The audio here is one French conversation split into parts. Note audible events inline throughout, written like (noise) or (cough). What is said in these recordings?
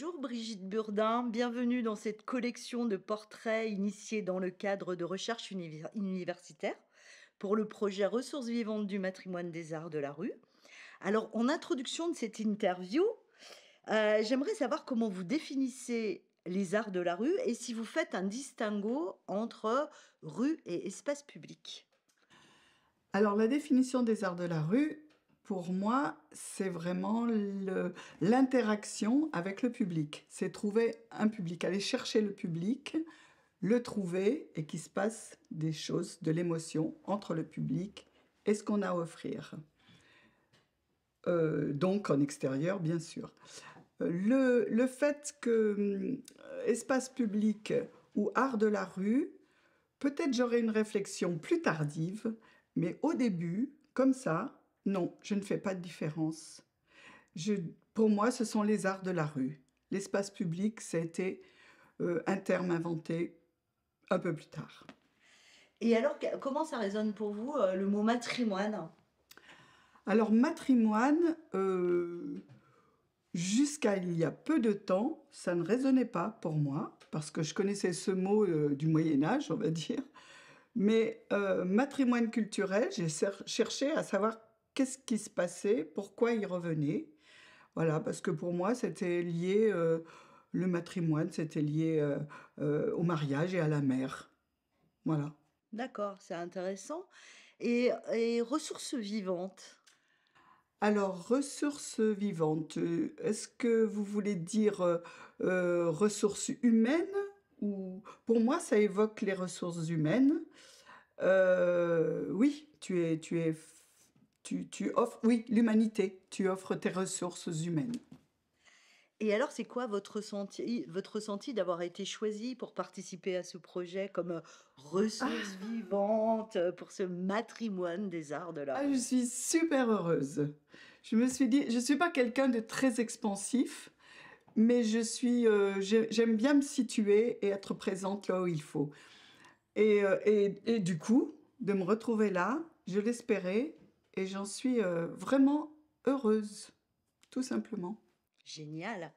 Bonjour Brigitte Burdin, bienvenue dans cette collection de portraits initiés dans le cadre de recherche univer- universitaire pour le projet Ressources vivantes du matrimoine des arts de la rue. Alors, en introduction de cette interview, euh, j'aimerais savoir comment vous définissez les arts de la rue et si vous faites un distinguo entre rue et espace public. Alors la définition des arts de la rue, pour moi, c'est vraiment l'interaction avec le public. C'est trouver un public, aller chercher le public, le trouver et qu'il se passe des choses, de l'émotion entre le public et ce qu'on a à offrir. Euh, donc en extérieur, bien sûr. Euh, Le, le fait que hum, espace public ou art de la rue, peut-être j'aurai une réflexion plus tardive, mais au début, comme ça, non, je ne fais pas de différence. Je, pour moi, ce sont les arts de la rue. L'espace public, ça a été euh, un terme inventé un peu plus tard. Et alors, comment ça résonne pour vous euh, le mot matrimoine? Alors, matrimoine, euh, jusqu'à il y a peu de temps, ça ne résonnait pas pour moi, parce que je connaissais ce mot euh, du Moyen Âge, on va dire. Mais matrimoine culturel, j'ai cherché à savoir qu'est-ce qui se passait, pourquoi il revenait. Voilà, parce que pour moi, c'était lié, euh, le matrimoine, c'était lié euh, euh, au mariage et à la mère. Voilà. D'accord, c'est intéressant. Et, et ressources vivantes? Alors, ressources vivantes, euh, est-ce que vous voulez dire ressources humaines ou pour moi ça évoque les ressources humaines. Oui, tu es, tu es, tu, tu offres, oui, l'humanité. Tu offres tes ressources humaines. Et alors, c'est quoi votre ressenti, votre ressenti d'avoir été choisi pour participer à ce projet comme ressources vivantes euh, pour ce matrimoine des arts de la Ah, je suis super heureuse. Je me suis dit, je suis pas quelqu'un de très expansif, mais je suis, euh, j'ai- j'aime bien me situer et être présente là où il faut. Et, euh, et, et du coup, de me retrouver là, je l'espérais et j'en suis euh, vraiment heureuse, tout simplement. Génial.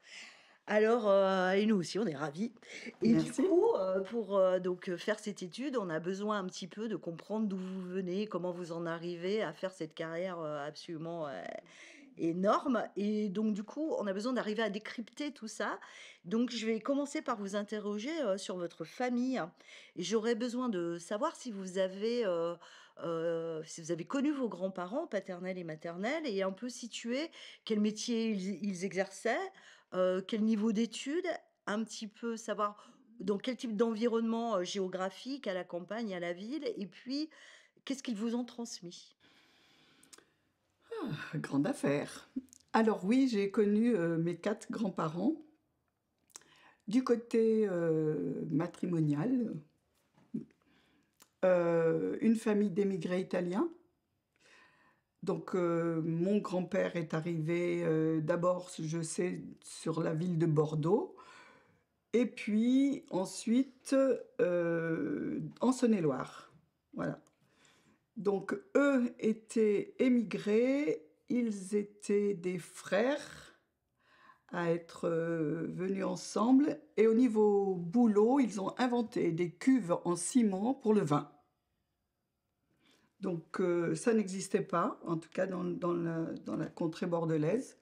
Alors, euh, et nous aussi, on est ravis. Et du coup, euh, pour euh, donc faire cette étude, on a besoin un petit peu de comprendre d'où vous venez, comment vous en arrivez à faire cette carrière absolument énorme. Et donc, du coup, on a besoin d'arriver à décrypter tout ça. Donc, je vais commencer par vous interroger euh, sur votre famille. Et j'aurais besoin de savoir si vous avez, euh, euh, si vous avez connu vos grands-parents, paternels et maternels, et un peu situé quel métier ils, exerçaient, quel niveau d'études, un petit peu savoir dans quel type d'environnement géographique, à la campagne, à la ville, et puis qu'est-ce qu'ils vous ont transmis? (laughs) Grande affaire. Alors oui, j'ai connu euh, mes quatre grands-parents. Du côté euh, matrimonial, euh, une famille d'émigrés italiens. Donc mon grand-père est arrivé d'abord, je sais, sur la ville de Bordeaux, et puis ensuite en Saône-et-Loire. Voilà. Donc eux étaient émigrés, ils étaient des frères à être euh, venus ensemble et au niveau boulot, ils ont inventé des cuves en ciment pour le vin. Donc euh, ça n'existait pas, en tout cas dans, dans la, dans la contrée bordelaise.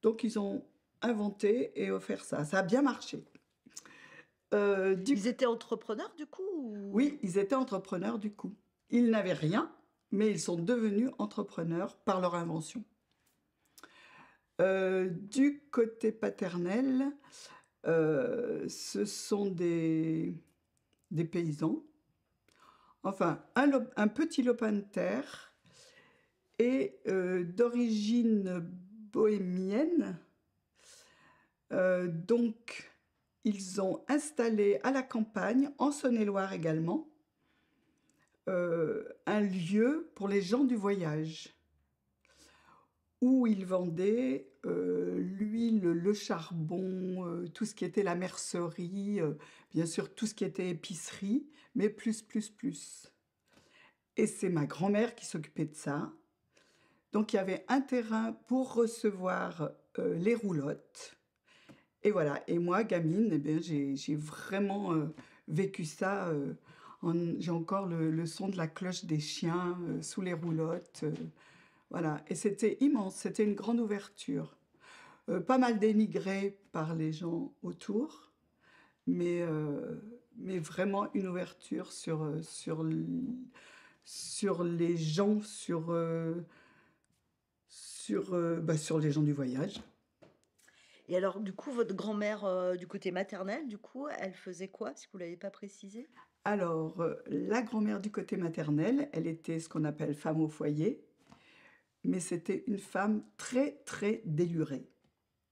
Donc ils ont inventé et offert ça. Ça a bien marché. Euh, du Ils étaient entrepreneurs du coup ou- oui, ils étaient entrepreneurs du coup. Ils n'avaient rien, mais ils sont devenus entrepreneurs par leur invention. Euh, du côté paternel, euh, ce sont des, paysans. Enfin, un, petit lopin de terre et euh, d'origine bohémienne. Donc, ils ont installé à la campagne, en Saône-et-Loire également, un lieu pour les gens du voyage, où ils vendaient euh, l'huile, le charbon, euh, tout ce qui était la mercerie, euh, bien sûr tout ce qui était épicerie, mais plus, plus, plus. Et c'est ma grand-mère qui s'occupait de ça. Donc il y avait un terrain pour recevoir euh, les roulottes Et voilà. Et moi, gamine, eh j'ai vraiment euh, vécu ça. J'ai encore le, son de la cloche des chiens euh, sous les roulottes. euh, voilà. Et c'était immense. C'était une grande ouverture. Euh, pas mal dénigrée par les gens autour, mais, mais vraiment une ouverture sur, sur, sur les gens, sur, sur, bah, sur les gens du voyage. Et alors, du coup, votre grand-mère du côté maternel, du coup, elle faisait quoi, si vous l'avez pas précisé? Alors, euh, la grand-mère du côté maternel, elle était ce qu'on appelle femme au foyer, mais c'était une femme très, très délurée.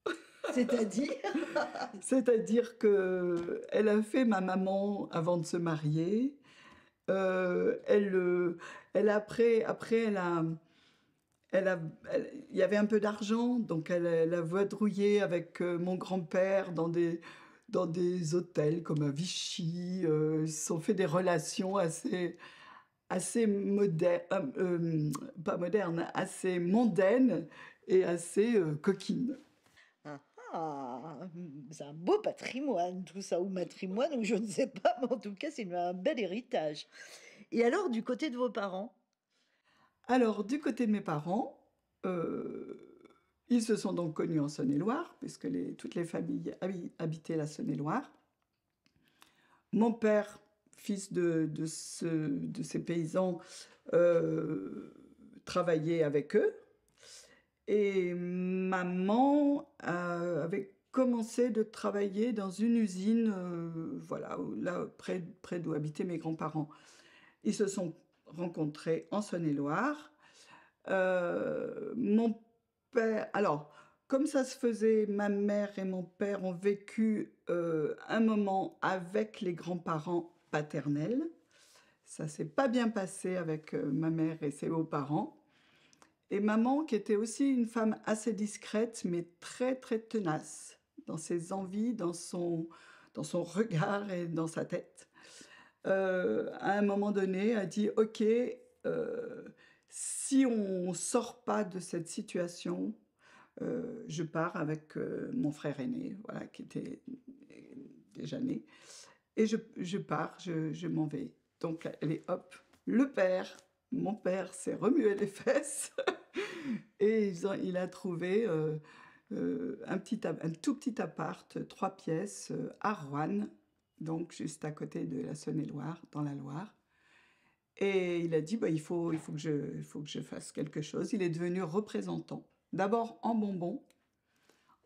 (laughs) C'est-à-dire? (laughs) C'est-à-dire que elle a fait ma maman avant de se marier. Euh, elle, euh, elle après, après, elle a, elle a, il y avait un peu d'argent, donc elle, elle a vadrouillé avec mon grand-père dans des, dans des hôtels comme à Vichy. euh, ils se sont fait des relations assez, assez modernes, pas modernes, assez mondaines et assez euh, coquines. Ah, c'est un beau patrimoine, tout ça, ou matrimoine, ou je ne sais pas, mais en tout cas, c'est un bel héritage. Et alors, du côté de vos parents? Alors, du côté de mes parents, euh, ils se sont donc connus en Saône-et-Loire, puisque toutes les familles habi- habitaient la Saône-et-Loire. Mon père, fils de, de, ce- de ces paysans, euh, travaillait avec eux. Et maman euh, avait commencé de travailler dans une usine, euh, voilà, là, près, près d'où habitaient mes grands-parents. Ils se sont rencontrés en Saône-et-Loire. Mon alors, comme ça se faisait, ma mère et mon père ont vécu euh, un moment avec les grands-parents paternels. Ça s'est pas bien passé avec euh, ma mère et ses beaux-parents. Et maman, qui était aussi une femme assez discrète, mais très très tenace dans ses envies, dans son, dans son regard et dans sa tête, euh, à un moment donné, a dit Ok, si on sort pas de cette situation, euh, je pars avec euh, mon frère aîné, voilà, qui était déjà né, et je, pars, je, m'en vais. Donc, allez, hop, le père, mon père s'est remué les fesses (laughs) et il a trouvé euh, euh, un, petit, un tout petit appart, trois pièces, euh, à Roanne, donc juste à côté de la Saône-et-Loire, dans la Loire. Et il a dit, bah, il, faut, que je, fasse quelque chose. Il est devenu représentant, d'abord en bonbons,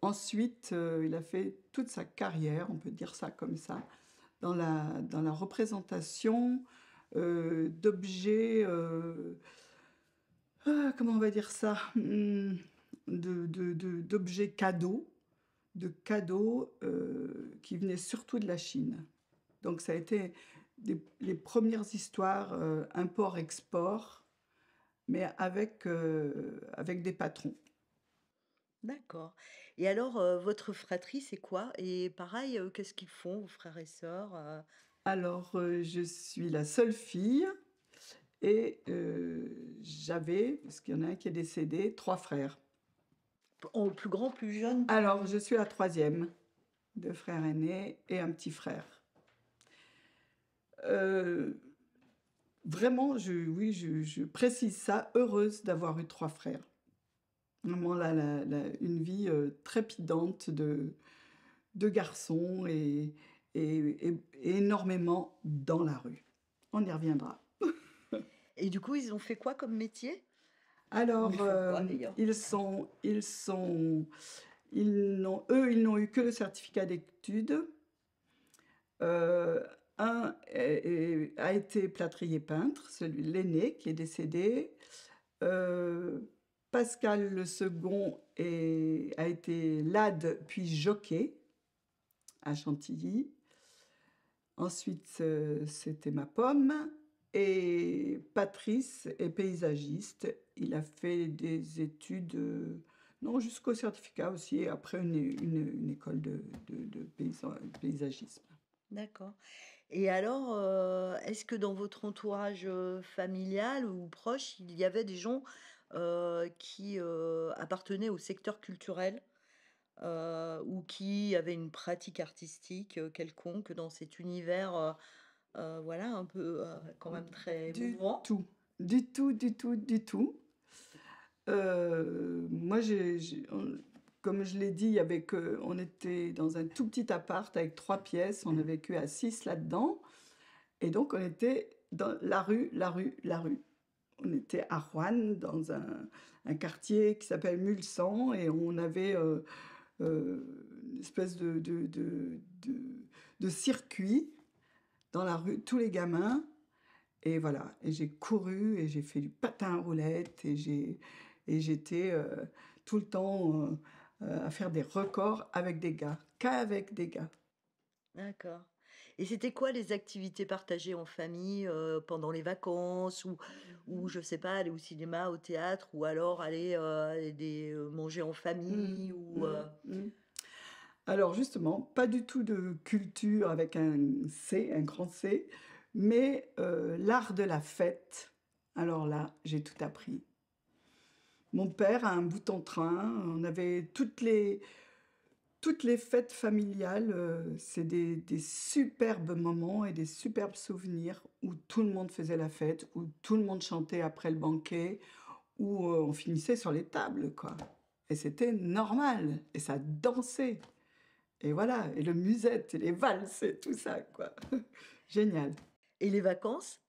ensuite euh, il a fait toute sa carrière, on peut dire ça comme ça, dans la, représentation euh, d'objets, euh, ah, comment on va dire ça, Hmm, d'objets cadeaux, de cadeaux qui venaient surtout de la Chine. Donc ça a été des- les premières histoires euh, import-export, mais avec, euh, avec des patrons. D'accord. Et alors, euh, votre fratrie, c'est quoi? Et pareil, qu'est-ce qu'ils font, vos frères et sœurs? Alors, je suis la seule fille et j'avais, parce qu'il y en a un qui est décédé, trois frères. En plus grand, plus jeune? Alors, je suis la troisième, deux frères aînés et un petit frère. Euh, vraiment, je, oui, je, je précise ça, heureuse d'avoir eu trois frères. Vraiment, là, la- une vie euh, trépidante de, de garçons et, et- et- et énormément dans la rue. On y reviendra. (laughs) Et du coup, ils ont fait quoi comme métier? Alors, quoi, euh, ils sont, ils sont, ils n'ont, eux, ils n'ont eu que le certificat d'études. Euh, un a été plâtrier peintre, celui l'aîné qui est décédé. Euh, Pascal le second a été lad puis jockey à Chantilly. Ensuite, euh, c'était ma pomme. Et Patrice est paysagiste. Il a fait des études, euh, non, jusqu'au certificat aussi, après une, école de, paysagisme. D'accord. Et alors, euh, est-ce que dans votre entourage euh, familial ou proche, il y avait des gens euh, qui appartenaient au secteur culturel? ou qui avait une pratique artistique, quelconque dans cet univers, voilà, un peu, quand même très Du émouvant? tout, du tout, du tout, du tout. Moi j'ai comme je l'ai dit, on était dans un tout petit appart avec 3 pièces, on a vécu à 6 là-dedans. Et donc on était dans la rue, la rue, la rue. On était à Roanne, dans un quartier qui s'appelle Mulsanne. Et on avait, heu heu, une espèce de circuit dans la rue, tous les gamins. Et voilà. Et j'ai couru et j'ai fait du patin à roulettes et j'étais, heu, tout le temps, heu, à faire des records avec des gars, qu'avec des gars. D'accord et c'était quoi les activités partagées en famille, heu, pendant les vacances ou ou je sais pas, aller au cinéma, au théâtre ou alors aller, heu, aller des heu, manger en Mmh. famille ou Mmh. Mmh. Alors justement, pas du tout de culture avec un C, un grand C, mais l'art de la fête, alors là, j'ai tout appris. Mon père a un boute-en-train, on avait toutes les toutes les fêtes familiales, heu, c'est des des superbes moments et des superbes souvenirs où tout le monde faisait la fête, où tout le monde chantait après le banquet, où, heu, on finissait sur les tables, quoi et c'était normal et ça dansait et voilà et le musette et les valses et tout ça, quoi. (laughs) Génial. Et les vacances?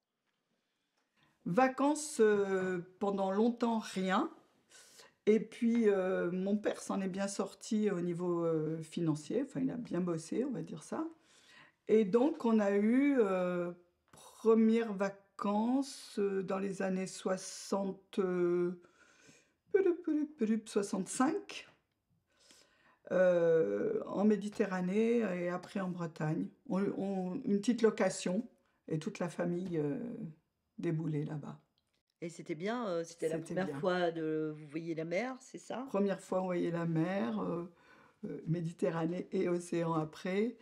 Vacances, heu, pendant longtemps, rien et puis, heu, mon père s'en est bien sorti au niveau, heu, financier, enfin il a bien bossé, on va dire ça et donc on a eu, heu, 1 vacances, heu, dans les années 60, heu, peuloup peuloup peuloup 65 heu, en Méditerranée et après en Bretagne. Une petite location et toute la famille, heu, déboulait là-bas. Et c'était bien, heu, c'était la C'était 1re bien. fois de vous voyiez la mer, c'est ça? 1re fois on voyait la mer, heu heu, Méditerranée et océan après.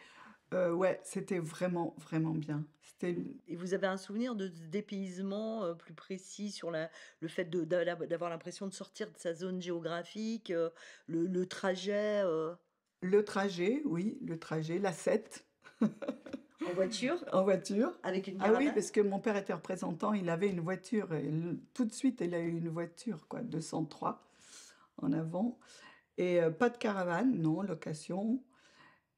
Heu, ouais, c'était vraiment, vraiment bien. C'était l Et vous avez un souvenir de ce dépaysement, heu, plus précis sur la le fait de d'a d'avoir l'impression de sortir de sa zone géographique, heu, le le trajet, heu? Le trajet, oui, le trajet, la 7 (laughs) En voiture? en voiture. Avec une Ah oui, caravane? parce que mon père était représentant, il avait une voiture et tout de suite, il a eu une voiture, quoi, 203 en avant et heu, pas de caravane, non, location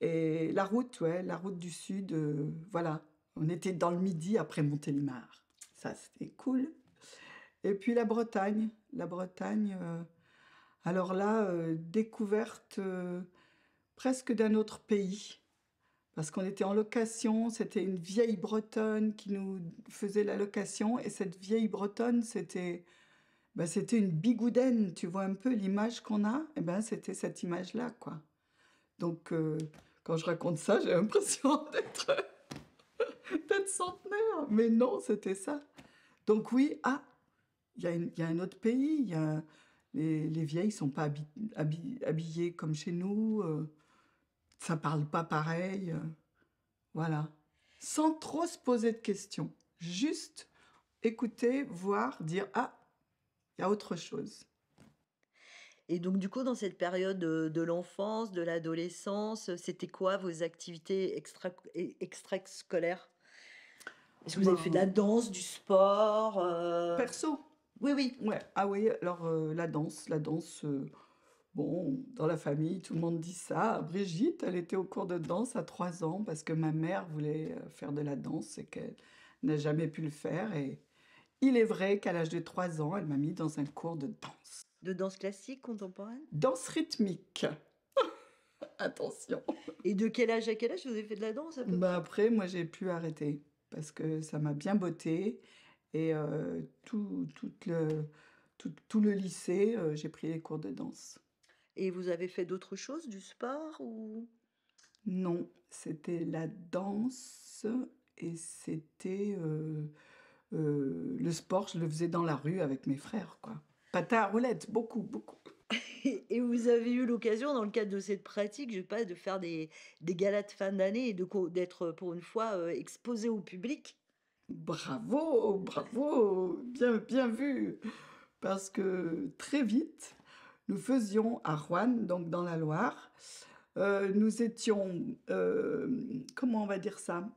et la route, ouais, la route du sud, heu, voilà. On était dans le Midi après Montélimar. Ça, c'était cool et puis la Bretagne, la Bretagne, heu, alors là, découverte, presque d'un autre pays parce qu'on était en location, c'était une vieille bretonne qui nous faisait la location et cette vieille bretonne, c'était, bah, c'était une bigoudaine, tu vois un peu l'image qu'on a? Et ben, c'était cette image-là, quoi. Donc heu, quand je raconte ça, j'ai l'impression (laughs) d'être centenaire, mais non, c'était ça. Donc oui, ah! Il y a un autre pays, y a les les vieilles sont pas habi habi habillées comme chez nous, heu, ça parle pas pareil, heu, voilà. Sans trop se poser de questions, juste écouter, voir, dire: «Ah! Il y a autre chose». Et donc du coup, dans cette période, heu, de l'enfance, de l'adolescence, c'était quoi vos activités extra extrascolaires? Est-ce que vous avez fait de la danse, du sport, heu? Perso? Oui, oui. Ouais, ah oui, alors, la danse la danse, bon, dans la famille, tout le monde dit ça. Brigitte, elle était au cours de danse à 3 ans parce que ma mère voulait, heu, faire de la danse et qu'elle n'a jamais pu le faire et il est vrai qu'à l'âge de 3 ans, elle m'a mis dans un cours de danse. De danse classique, contemporaine? Danse rythmique. (laughs) Attention. Et de quel âge à quel âge vous avez fait de la danse à peu Bah, près? après moi j'ai pu arrêter parce que ça m'a bien bottée et heu, tout toute le tout tout le lycée, heu, j'ai pris les cours de danse. Et vous avez fait d'autres choses, du sport ou? Non, c'était la danse et c'était, heu heu, le sport, je le faisais dans la rue avec mes frères, quoi. Patin à roulettes, beaucoup, beaucoup. (laughs) Et vous avez eu l'occasion, dans le cadre de cette pratique, je sais pas, de faire des des galas de fin d'année et d'être, pour une fois, heu, exposée au public? Bravo! Bravo! Bien bien vu! Parce que très vite, nous faisions à Rouen, donc dans la Loire. Euh, nous étions, euh, comment on va dire ça?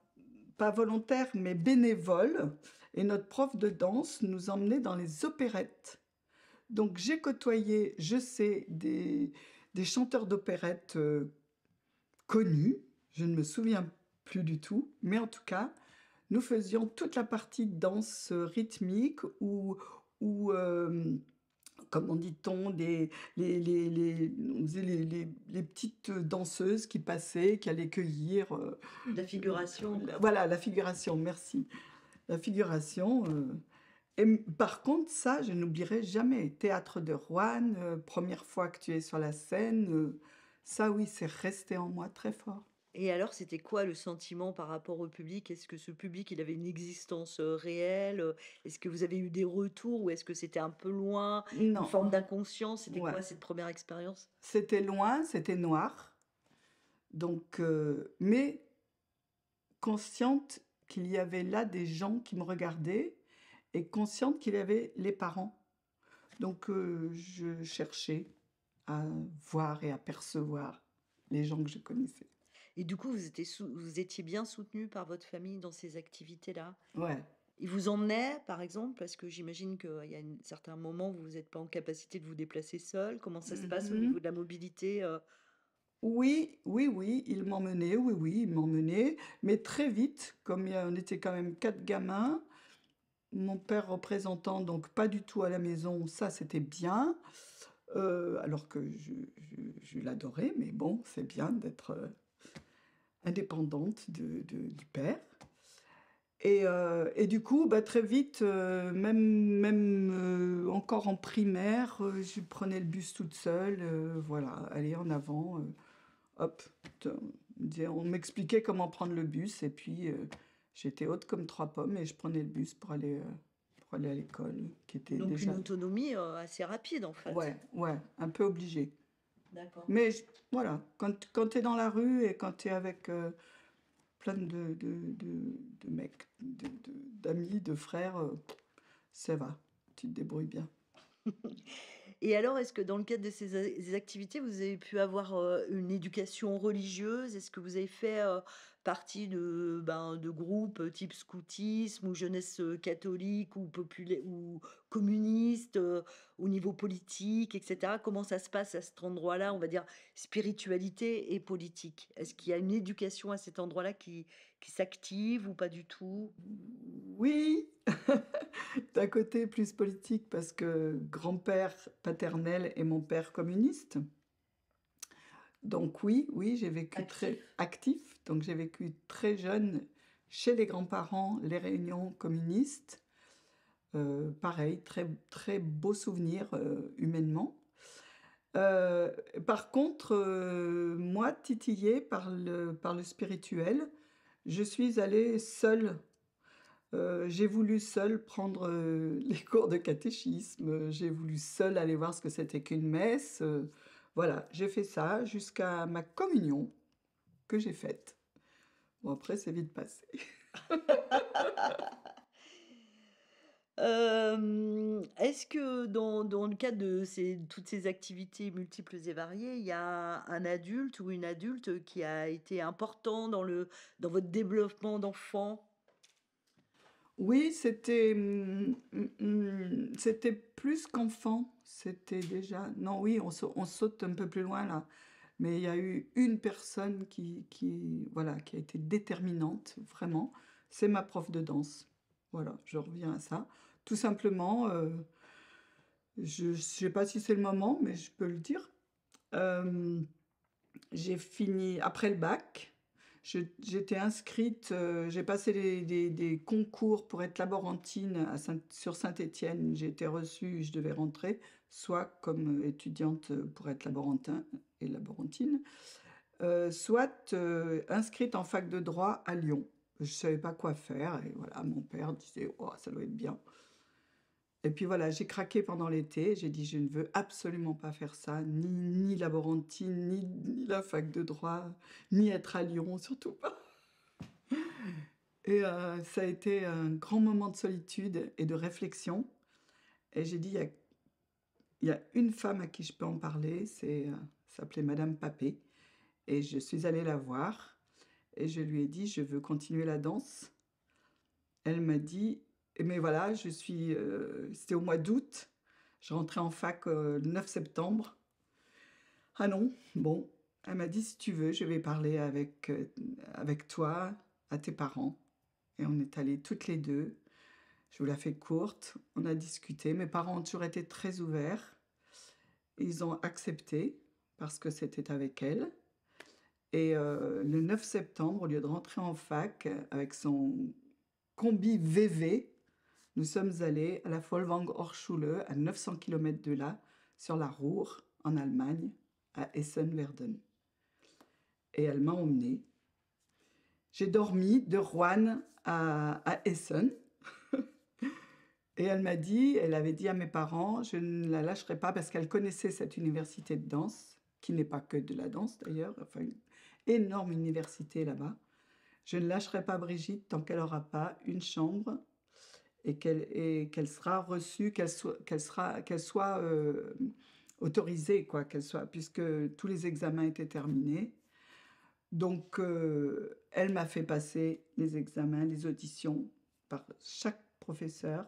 Pas volontaires, mais bénévoles. Et notre prof de danse nous emmenait dans les opérettes. Donc j'ai côtoyé, je sais, des, des chanteurs d'opérettes euh, connus. Je ne me souviens plus du tout, mais en tout cas, nous faisions toute la partie de danse rythmique ou, ou comment dit-on, des, les, les, les, les, les, petites danseuses qui passaient, qui allaient cueillir. la figuration. voilà, la figuration, merci. La figuration. Et par contre, ça, je n'oublierai jamais. Théâtre de Rouen, première fois que tu es sur la scène, ça, oui, c'est resté en moi très fort. Et alors, c'était quoi le sentiment par rapport au public? Est-ce que ce public, il avait une existence réelle? Est-ce que vous avez eu des retours ou est-ce que c'était un peu loin? Une forme d'inconscience? C'était quoi cette première expérience? C'était loin, c'était noir. Donc, mais consciente qu'il y avait là des gens qui me regardaient et consciente qu'il y avait les parents. Donc, je cherchais à voir et à percevoir les gens que je connaissais. Et du coup, vous étiez, vous étiez bien soutenu par votre famille dans ces activités-là? Ouais. Ils vous emmenaient, par exemple, parce que j'imagine qu'il y a un certain moment où vous n'êtes pas en capacité de vous déplacer seul. Comment ça se passe au niveau mhm. de la mobilité euh? Oui, oui, oui, ils m'emmenaient, oui, oui, ils m'emmenaient, mais très vite, comme on était quand même quatre gamins, mon père représentant donc pas du tout à la maison, ça c'était bien, euh, alors que je, je l'adorais, mais bon, c'est bien d'être euh, indépendante de, du père. Et, euh, et, du coup, bah, très vite, euh, même, même euh, encore en primaire, je prenais le bus toute seule. voilà, aller en avant. hop, on m'expliquait comment prendre le bus. Et puis, j'étais haute comme trois pommes et je prenais le bus pour aller, pour aller à l'école. qui était Donc une autonomie assez rapide, en fait. Ouais, ouais, un peu obligée. D'accord. Mais voilà, quand, quand tu es dans la rue et quand tu es avec euh, plein de, de, de, mecs, d'amis, de, frères, euh, ça va, tu te débrouilles bien. (laughs) Et alors, est-ce que dans le cadre de ces activités, vous avez pu avoir euh, une éducation religieuse? Est-ce que vous avez fait partie de, ben, de groupes type scoutisme ou jeunesse catholique ou, populaire, ou communiste au niveau politique, etc. Comment ça se passe à cet endroit-là, on va dire spiritualité et politique? Est-ce qu'il y a une éducation à cet endroit-là qui, qui s'active ou pas du tout? Oui, (laughs) d'un côté plus politique parce que grand-père paternel et mon père communiste. Donc oui, oui, j'ai vécu très actif. Donc j'ai vécu très jeune chez les grands-parents les réunions communistes. Euh, pareil, très, très beau souvenir euh, humainement. Euh, par contre, moi, titillée par le, par le spirituel, je suis allée seule. j'ai voulu seule prendre (laughs) les cours de catéchisme, j'ai voulu seule aller voir ce que c'était qu'une messe. Voilà, j'ai fait ça jusqu'à ma communion que j'ai faite. Bon, après, c'est vite passé. (laughs) est-ce que dans, le cadre de toutes ces activités multiples et variées, il y a un adulte ou une adulte qui a été important dans votre développement d'enfant? Oui, c'était, mmh, mmh, mmh, c'était plus qu'enfant. C'était déjà... Non, oui, on, on saute un peu plus loin là. Mais il y a eu une personne qui, qui, voilà, qui a été déterminante, vraiment. C'est ma prof de danse. Voilà, je reviens à ça. Tout simplement, euh, je ne sais pas si c'est le moment, mais je peux le dire. Euh, j'ai fini après le bac. J'étais inscrite, euh, j'ai passé des, concours pour être laborantine sur Saint-Étienne. J'ai été reçue, je devais rentrer, soit comme étudiante pour être laborantin et laborantine, euh, soit euh, inscrite en fac de droit à Lyon. Je ne savais pas quoi faire et voilà, mon père disait oh, ça doit être bien. Et puis voilà, j'ai craqué pendant l'été. J'ai dit je ne veux absolument pas faire ça, ni, ni laborantine, ni, ni la fac de droit, ni être à Lyon, surtout pas. Et euh, ça a été un grand moment de solitude et de réflexion. Et j'ai dit, il il y a une femme à qui je peux en parler, c'est euh, s'appelait Madame Papé. Et je suis allée la voir et je lui ai dit, je veux continuer la danse. Elle m'a dit, mais voilà, euh, c'était au mois d'août, je rentrais en fac euh, le 9 septembre. Ah non, bon, elle m'a dit, si tu veux, je vais parler avec, euh, avec toi, à tes parents. Et on est allés toutes les deux. Je vous la fais courte, on a discuté. Mes parents ont toujours été très ouverts. Ils ont accepté parce que c'était avec elle. Et le 9 septembre, au lieu de rentrer en fac avec son combi VV, nous sommes allés à la Vollwang Hochschule, à 900 km de là, sur la Ruhr, en Allemagne, à Essen-Werden. Et elle m'a emmenée. J'ai dormi de Rouen à, à Essen. (laughs) Et elle m'a dit, elle avait dit à mes parents, je ne la lâcherai pas parce qu'elle connaissait cette université de danse, qui n'est pas que de la danse d'ailleurs, enfin une énorme université là-bas. Je ne lâcherai pas Brigitte tant qu'elle n'aura pas une chambre et qu'elle sera reçue, qu'elle soit, qu'elle sera, qu'elle soit euh, autorisée, quoi, qu'elle soit, puisque tous les examens étaient terminés. Donc, euh, elle m'a fait passer les examens, les auditions par chaque professeur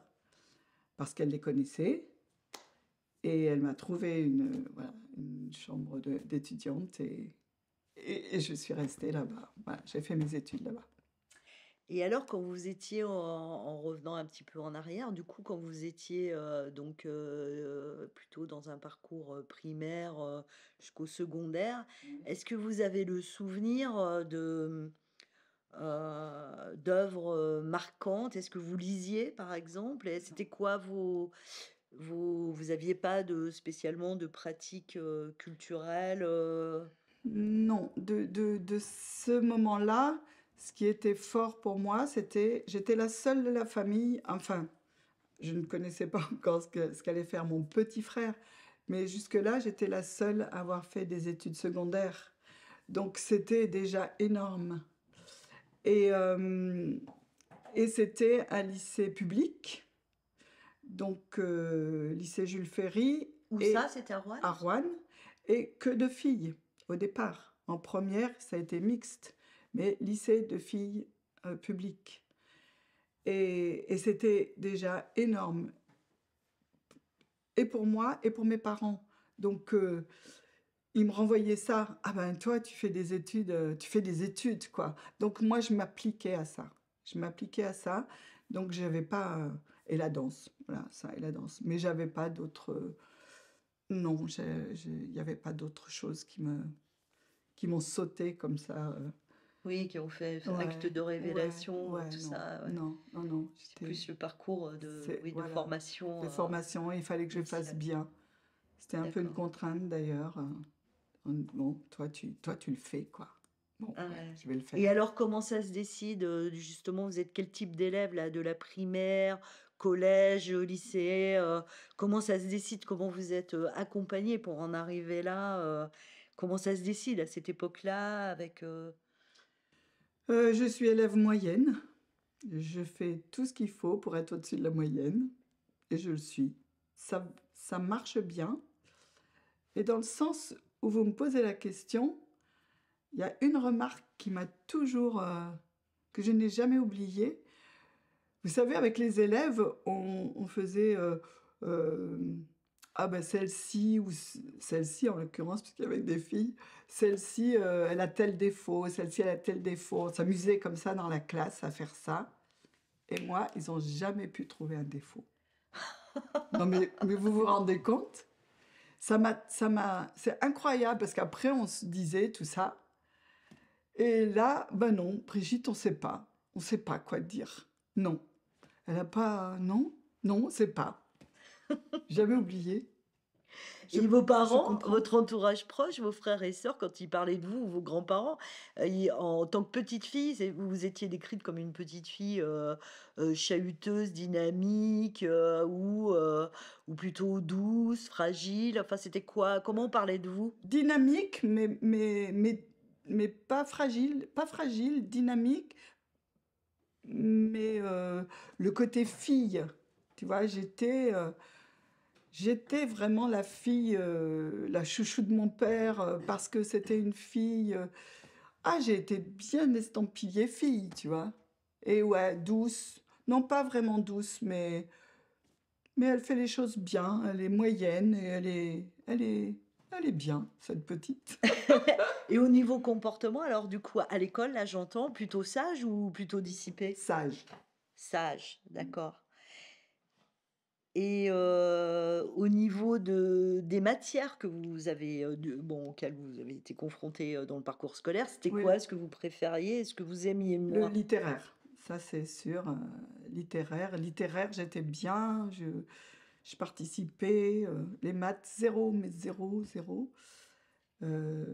parce qu'elle les connaissait. Et elle m'a trouvé une, chambre d'étudiante et, je suis restée là-bas. J'ai fait mes études là-bas. Et alors, quand vous étiez en, en revenant un petit peu en arrière, du coup, quand vous étiez euh, donc euh, plutôt dans un parcours euh, primaire euh, jusqu'au secondaire, est-ce que vous avez le souvenir euh, de euh, d'œuvres euh, marquantes? Est-ce que vous lisiez, par exemple? Et c'était quoi vos, vos, vous aviez pas de spécialement de pratiques euh, culturelles? euh? Non, de, de, de ce moment-là, ce qui était fort pour moi, c'était, j'étais la seule de la famille, enfin, je ne connaissais pas (laughs) encore ce qu'allait faire mon petit frère, mais jusque-là, j'étais la seule à avoir fait des études secondaires. Donc c'était déjà énorme. Et, euh, et c'était un lycée public, donc euh, lycée Jules Ferry, Où et ça, c'était à Rouen? à Rouen, et que de filles au départ. En première, ça a été mixte, mais lycée de filles euh, public. Et, c'était déjà énorme, et pour moi et pour mes parents. Donc, euh, ils me renvoyaient ça. Ah ben, toi, tu fais des études, euh, tu fais des études, quoi. Donc, moi, je m'appliquais à ça. Je m'appliquais à ça. Donc, j'avais pas. euh, et la danse, voilà, ça, et la danse. Mais j'avais pas d'autres. non, il n'y avait pas d'autres choses qui me qui m'ont sauté comme ça. Euh. Oui, qui ont fait Ouais, acte de révélation, ouais, tout non, ça. non, non, non. C'est plus le parcours de, oui, de voilà, formation. de euh, formation, il fallait que je fasse bien. C'était un peu une contrainte d'ailleurs. euh, on- Bon, toi tu, toi, tu le fais, quoi. Bon, Ah ouais, je vais le faire. Et alors, comment ça se décide euh, Justement, vous êtes quel type d'élève là De la primaire, collège, lycée euh, Comment ça se décide Comment vous êtes euh, accompagné pour en arriver là euh, Comment ça se décide à cette époque-là avec euh, Euh, je suis élève moyenne. Je fais tout ce qu'il faut pour être au-dessus de la moyenne. Et je le suis. Ça, ça marche bien. Et dans le sens où vous me posez la question, il y a une remarque qui m'a toujours... euh, que je n'ai jamais oubliée. Vous savez, avec les élèves, on, faisait... euh, ah ben celle-ci, ou celle-ci en l'occurrence, puisqu'il y avait des filles, celle-ci, euh, elle a tel défaut, celle-ci, elle a tel défaut. On s'amusait comme ça dans la classe à faire ça. Et moi, ils n'ont jamais pu trouver un défaut. Non, mais, mais vous vous rendez compte? Ça m'a, ça m'a, C'est incroyable parce qu'après, on se disait tout ça. Et là, ben non, Brigitte, on sait pas. On sait pas quoi dire. Non. Elle n'a pas. Non, non, sait pas. (laughs) Jamais oublié. Je- Et vos parents, votre entourage proche, vos frères et sœurs, quand ils parlaient de vous, ou vos grands-parents, euh, en tant que petite fille, vous vous étiez décrite comme une petite fille euh, euh, chahuteuse, dynamique, euh, ou, ou plutôt douce, fragile. Enfin, c'était quoi? Comment on parlait de vous? Dynamique, mais, mais, mais, mais pas fragile, pas fragile, dynamique, mais le côté fille, tu vois, j'étais, j'étais vraiment la fille, euh, la chouchou de mon père, euh, parce que c'était une fille. euh, Ah, j'ai été bien estampillée fille, tu vois. Et ouais, douce. Non, pas vraiment douce, mais, mais elle fait les choses bien. Elle est moyenne et elle est, elle est, elle est bien, cette petite. (laughs) (laughs) Et au niveau comportement, alors du coup, à l'école, là, j'entends plutôt sage ou plutôt dissipé? Sage. Sage, d'accord. Et euh, au niveau de, des matières que vous avez, euh, de- bon, auxquelles vous avez été confronté euh, dans le parcours scolaire, c'était Oui. quoi? Est-ce que vous préfériez? Est-ce que vous aimiez Le moins? littéraire, ça c'est sûr. euh, littéraire, littéraire, j'étais bien. Je, je participais. euh, les maths, zéro, mais zéro, zéro. Euh,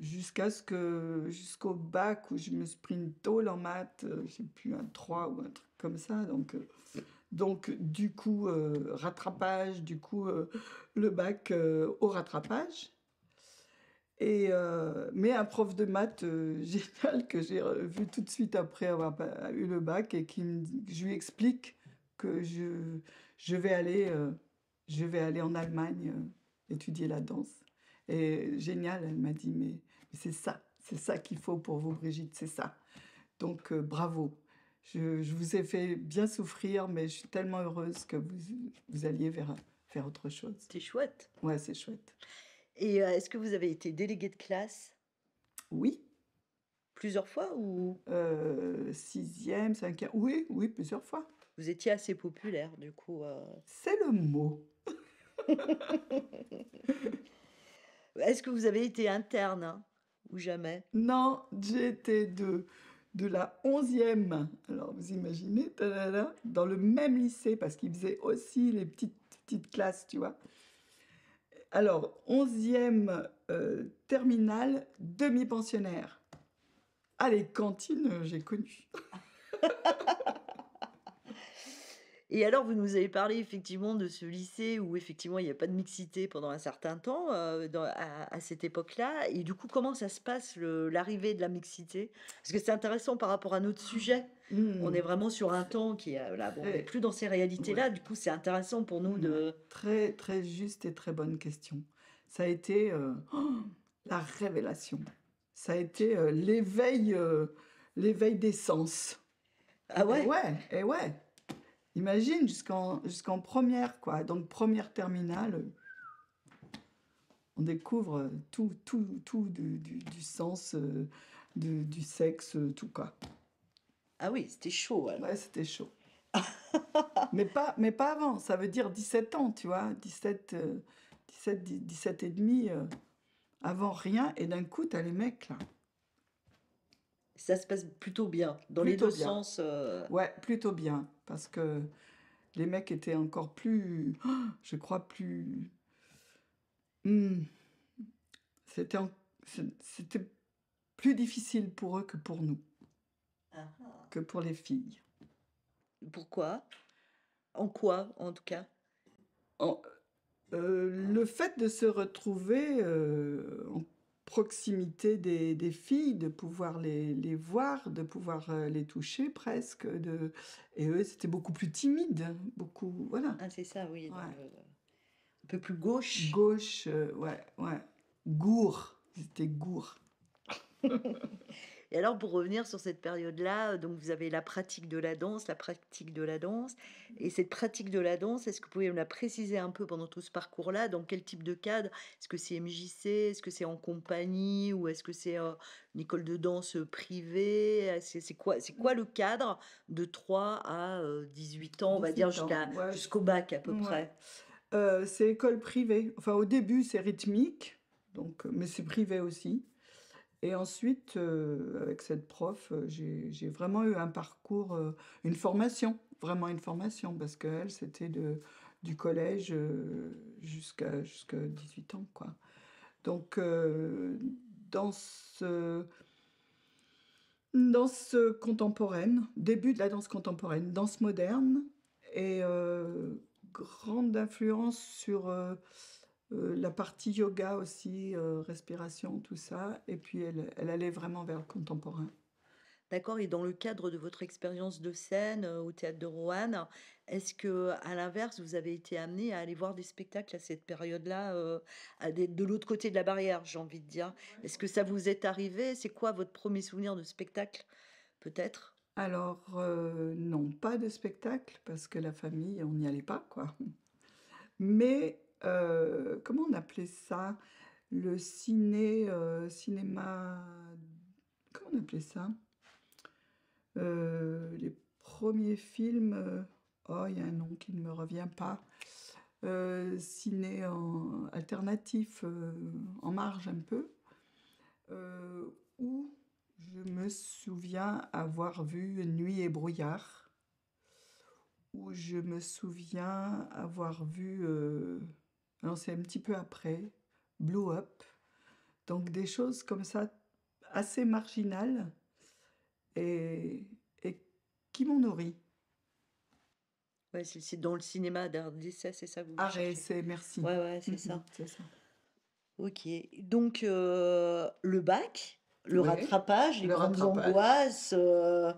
jusqu'à ce que, jusqu'au bac où je me suis pris une tôle en maths, euh, je sais plus, un 3 ou un truc comme ça. Donc, euh, donc du coup, euh, rattrapage, du coup, euh, le bac euh, au rattrapage. Et, mais un prof de maths (laughs) génial que j'ai vu tout de suite après avoir eu le bac et qui je lui explique que je, je vais aller, je vais aller en Allemagne étudier la danse. Et génial, elle m'a dit, mais, mais c'est ça, c'est ça qu'il faut pour vous, Brigitte, c'est ça. Donc bravo. Je, je vous ai fait bien souffrir, mais je suis tellement heureuse que vous, vous alliez vers, faire autre chose. C'était chouette. Ouais, c'est chouette. Et euh, est-ce que vous avez été délégué de classe? Oui, plusieurs fois ou? Euh, sixième, cinquième, oui, oui, plusieurs fois. vous étiez assez populaire du coup? euh. C'est le mot. (laughs) Est-ce que vous avez été interne hein, ou jamais? Non, j'étais de, de la onzième, alors vous imaginez, dans le même lycée, parce qu'ils faisaient aussi les petites, petites classes, tu vois. Alors, onzième euh, terminale, demi-pensionnaire. Ah, les euh, j'ai connu. (laughs) Et alors, vous nous avez parlé effectivement de ce lycée où effectivement il n'y a pas de mixité pendant un certain temps euh, dans- à, à cette époque-là. Et du coup, comment ça se passe le- l'arrivée de la mixité? Parce que c'est intéressant par rapport à notre sujet. On est Hmm, vraiment sur un temps qui est là, bon, on n'est Très, plus dans ces réalités-là. Du coup, c'est intéressant pour nous ouais, de. très, très juste et très bonne question. Ça a été euh, oh, la révélation. Ça a été euh, l'éveil, euh, l'éveil des sens. Ah Et ouais? ouais, et ouais. Imagine jusqu'en première, quoi. Donc première terminale, on découvre tout, tout, tout du, du- du sens, euh, du, du sexe, euh, tout quoi. Ah oui, c'était chaud alors. Ouais, c'était chaud. (laughs) Mais pas, mais pas avant, ça veut dire 17 ans, tu vois. 17, euh, 17, dix- 17 et demi, euh, avant rien, et d'un coup, t'as les mecs là. Ça se passe plutôt bien, dans les deux bien. sens. euh, Ouais, plutôt bien, parce que les mecs étaient encore plus, je crois, plus... Hmm. C'était en- c'était plus difficile pour eux que pour nous, ah, ah. que pour les filles. Pourquoi? En quoi, en tout cas? En- euh, le fait de se retrouver euh, en proximité des, des filles, de pouvoir les, les voir, de pouvoir euh, les toucher presque, de... et eux, c'était beaucoup plus timide, beaucoup, voilà. Ah, c'est ça, oui. dans Ouais. le- Un peu plus gauche. Gauche, euh, ouais, ouais. Gour, c'était gour. (laughs) Et alors, pour revenir sur cette période-là, euh, donc vous avez la pratique de la danse, la pratique de la danse. Et cette pratique de la danse, est-ce que vous pouvez me la préciser un peu pendant tout ce parcours-là? Dans quel type de cadre? Est-ce que c'est MJC? Est-ce que c'est en compagnie? Ou est-ce que c'est euh, une école de danse euh, privée? C'est quoi, le cadre de 3 à euh, 18 ans, on va dire, 18 ans, jusqu'à, ouais. jusqu'au bac à peu Ouais. près? Euh, c'est école privée. Enfin, au début, c'est rythmique, donc, mais c'est privé aussi. Et ensuite, euh, avec cette prof, euh, j'ai vraiment eu un parcours, euh, une formation, vraiment une formation, parce qu'elle, c'était du collège jusqu'à jusqu'à 18 ans, quoi. Donc, danse, euh, danse contemporaine, début de la danse contemporaine, danse moderne, et grande influence sur euh, euh, la partie yoga aussi, euh, respiration, tout ça. Et puis elle, elle allait vraiment vers le contemporain. D'accord et dans le cadre de votre expérience de scène, heu, au théâtre de Roanne, est-ce qu'à l'inverse, vous avez été amenés à aller voir des spectacles à cette période-là, à de l'autre côté de la barrière, j'ai envie de dire? Est-ce que ça vous est arrivé? C'est quoi votre premier souvenir de spectacle, peut-être? Alors, non, pas de spectacle parce que la famille, on n'y allait pas, quoi. Mais, heu, comment on appelait ça? Le ciné, heu, cinéma comment on appelait ça? Heu, les premiers films, oh, il y a un nom qui ne me revient pas. Ciné en alternatif, en marge un peu, où je me souviens avoir vu Nuit et brouillard, où je me souviens avoir vu, alors c'est un petit peu après, Blow Up. Donc des choses comme ça, assez marginales et et qui m'ont nourrie. Ouais, c'est c'est dans le cinéma d'art d'essai, c'est ça que vous cherchez? essai, merci. Ouais, ouais, c'est (laughs) ça. c'est ça. OK. Donc heu, le bac, le rattrapage, les le grandes rattrapage. angoisses, heu,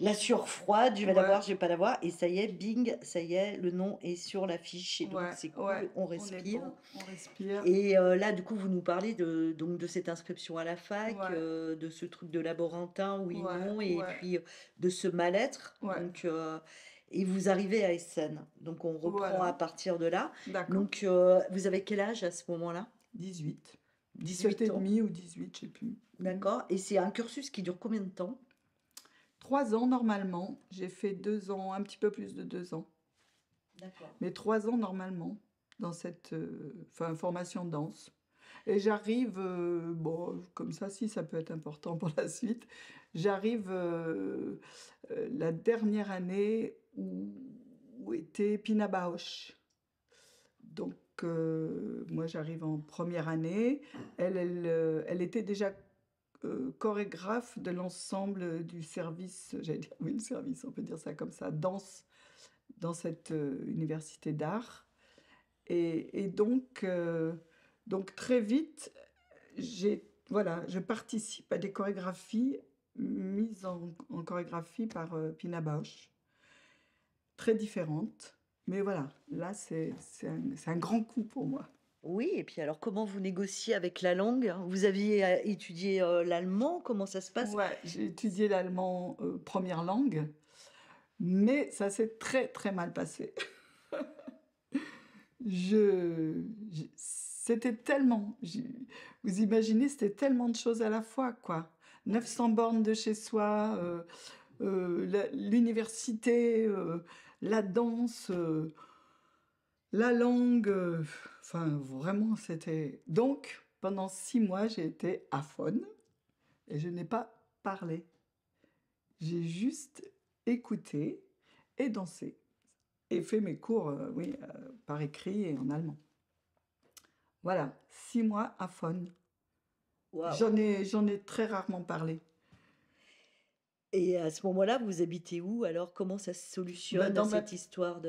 la sueur froide, je vais Ouais, l'avoir, je vais pas l'avoir et ça y est, bing, ça y est, le nom est sur l'affiche et donc ouais, c'est cool, on respire bon, on respire. et heu, là, du coup, vous nous parlez de donc de cette inscription à la fac, heu, de ce truc de laborantin, oui, non et puis, de ce mal-être donc et vous arrivez à Essen. Donc on reprend à partir de là. Donc vous avez quel âge à ce moment-là? 18. 17 18 et demi ou 18, je sais plus. D'accord et c'est un cursus qui dure combien de temps? 3 ans normalement, j'ai fait 2 ans, un petit peu plus de 2 ans, D'accord. mais 3 ans normalement dans cette, enfin formation danse et j'arrive, heu, bon comme ça si ça peut être important pour la suite, j'arrive, heu, la dernière année où où était Pina Bausch. Donc moi j'arrive en première année, elle elle, heu, elle était déjà heu, chorégraphe de l'ensemble, du service, j'allais dire oui, le service, on peut dire ça comme ça, danse dans cette, université d'art et donc donc très vite, j'ai voilà, je participe à des chorégraphies mises en chorégraphie par, Pina Bausch, très différentes, mais voilà, là c'est un grand coup pour moi. Oui et puis alors comment vous négociez avec la langue? Vous aviez, heu, étudié, heu, l'allemand? Comment ça se passe? Ouais, j'ai étudié l'allemand, heu, 1 langue, mais ça s'est très, très mal passé. (laughs) Je c'était tellement vous imaginez, c'était tellement de choses à la fois, quoi. 900 bornes de chez soi, l'université, la danse, la langue, heu, enfin vraiment c'était donc pendant 6 mois, j'ai été aphone et je n'ai pas parlé. J'ai juste écouté et dansé et fait mes cours, heu, oui, heu, par écrit et en allemand. Voilà, 6 mois. Waouh J'en ai j'en ai très rarement parlé. Et à ce moment-là, vous habitez où alors? Comment ça se Bah, solutionne dans cette histoire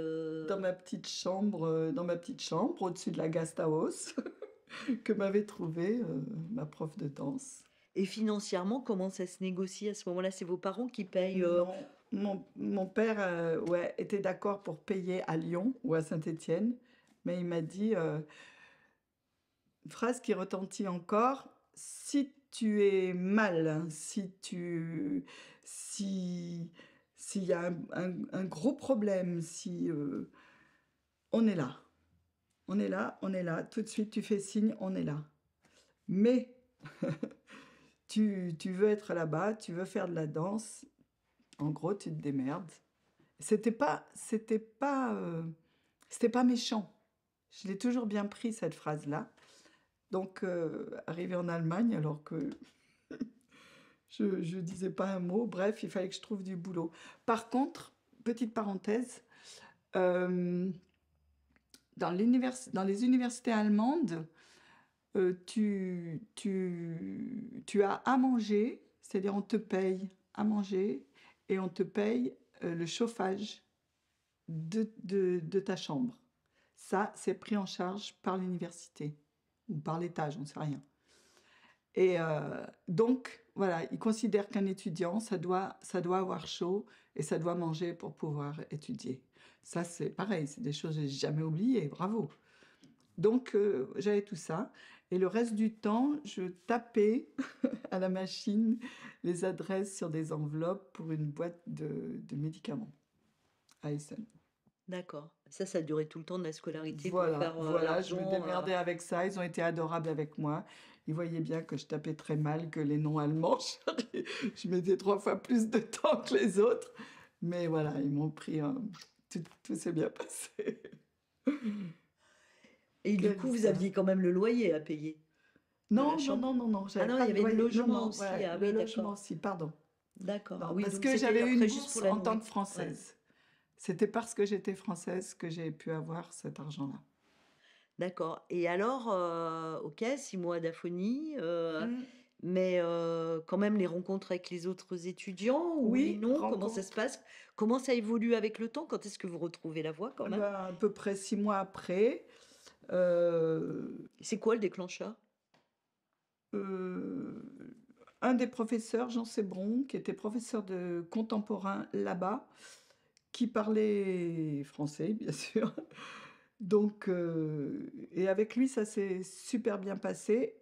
dans de ma petite chambre, heu, dans ma petite chambre au-dessus de la Gasthaus (laughs) que m'avait trouvée, heu, ma prof de danse. et financièrement, comment ça se négocie à ce moment-là? C'est vos parents qui payent, heu Non, mon mon père, heu, ouais, était d'accord pour payer à Lyon ou à Saint-Étienne, mais il m'a dit, heu, une phrase qui retentit encore: «Si tu es mal, si tu si s'il y a un gros problème, si, heu, on est là. On est là, on est là. Tout de suite, tu fais signe, on est là. Mais (laughs) tu tu veux être là-bas, tu veux faire de la danse, en gros, tu te démerdes». C'était pas c'était pas, heu, c'était pas méchant. Je l'ai toujours bien pris cette phrase-là. Donc, heu, arrivée en Allemagne alors que je je disais pas un mot, bref, il fallait que je trouve du boulot. Par contre, petite parenthèse, hem, dans les universités allemandes, heu, tu as à manger, c'est-à-dire on te paye à manger et on te paye, heu, le chauffage de ta chambre. Ça, c'est pris en charge par l'université ou par l'État, j'en sais rien et donc voilà, ils considèrent qu'un étudiant, ça doit, ça doit avoir chaud et ça doit manger pour pouvoir étudier. Ça, c'est pareil, c'est des choses que j'ai jamais oubliées, bravo. Donc, euh, j'avais tout ça. Et le reste du temps, je tapais (laughs) à la machine les adresses sur des enveloppes pour une boîte de, de médicaments à Essen. D'accord. Ça, ça a duré tout le temps de la scolarité pour Voilà, faire euh, voilà, je me euh, démerdais avec ça. Ils ont été adorables avec moi. Ils voyaient bien que je tapais très mal, que les noms allemands, (laughs) je mettais trois fois plus de temps que les autres. Mais voilà, ils m'ont pris un... Tout, tout s'est bien passé. (laughs) Et du coup, vous aviez quand même le loyer à payer Non, non, non, non, non. Ah non, il y avait le logement aussi. Ah le logement d'accord. aussi, pardon. D'accord. Ah parce que j'avais une bourse en tant que. Française. C'était parce que j'étais Française que j'ai pu avoir cet argent-là. D'accord. Et alors, euh, ok, six mois d'aphonie, euh, Mm. mais euh, quand même les rencontres avec les autres étudiants, oui, Oui, non, comment ça se passe? Comment ça évolue avec le temps? Quand est-ce que vous retrouvez la voie quand Eh même? ben, à peu près six mois après, C'est quoi le déclencheur? un des professeurs, Jean Sébron, qui était professeur de contemporain là-bas, qui parlait français, bien (laughs) sûr. Donc, euh, et avec lui, ça s'est super bien passé.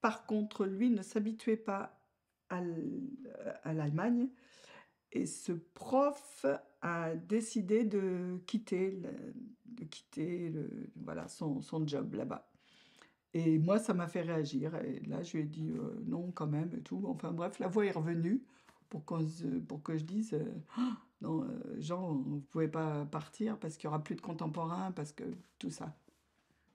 Par contre, lui ne s'habituait pas à l'Allemagne. Et ce prof a décidé de quitter, de quitter voilà, son, son job là-bas. Et moi, ça m'a fait réagir. Et là, je lui ai dit euh, non, quand même, et tout. Enfin bref, la voix est revenue pour, se- pour que je dise euh, non, euh, Jean, vous ne pouvez pas partir parce qu'il n'y aura plus de contemporains, parce que tout ça.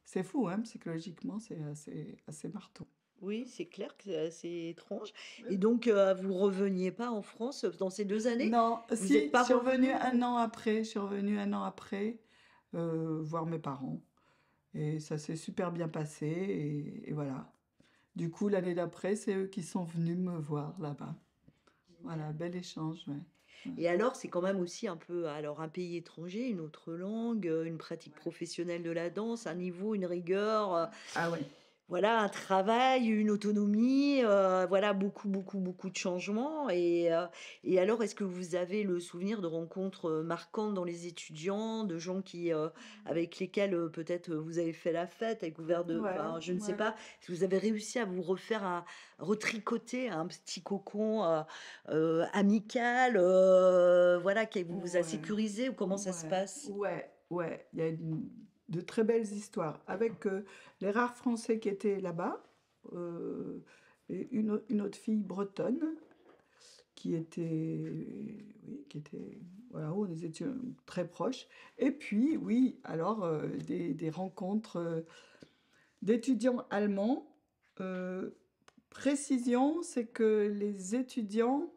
C'est fou, hein, psychologiquement, c'est assez, assez marteau. Oui, c'est clair que c'est assez étrange. Et donc, euh, vous reveniez pas en France dans ces deux années? Non, Vous si, n'êtes je pas suis revenue revenu? un an après, je suis revenue un an après euh, voir mes parents. Et ça s'est super bien passé, et, et voilà. Du coup, l'année d'après, c'est eux qui sont venus me voir là-bas. Voilà, bel échange, ouais. Et alors, c'est quand même aussi un peu, alors un pays étranger, une autre langue, une pratique professionnelle de la danse, un niveau, une rigueur, Ah ouais. Voilà, un travail, une autonomie, euh, voilà, beaucoup, beaucoup, beaucoup de changements. Et, euh, et alors, est-ce que vous avez le souvenir de rencontres euh, marquantes dans les étudiants, de gens qui, euh, avec lesquels peut-être vous avez fait la fête, avec couvert de, Ouais, enfin, je ne sais pas, si vous avez réussi à vous refaire un, retricoter un petit cocon amical, voilà, qui vous a Ouais. sécurisé ou comment ça se passe? Ouais, ouais, il y a une- de très belles histoires avec euh, les rares Français qui étaient là-bas, euh, et une, au- une autre fille bretonne qui était, oui, qui était, voilà, on était très proches. Et puis, oui, alors euh, des, rencontres d'étudiants allemands. Précision, c'est que les étudiants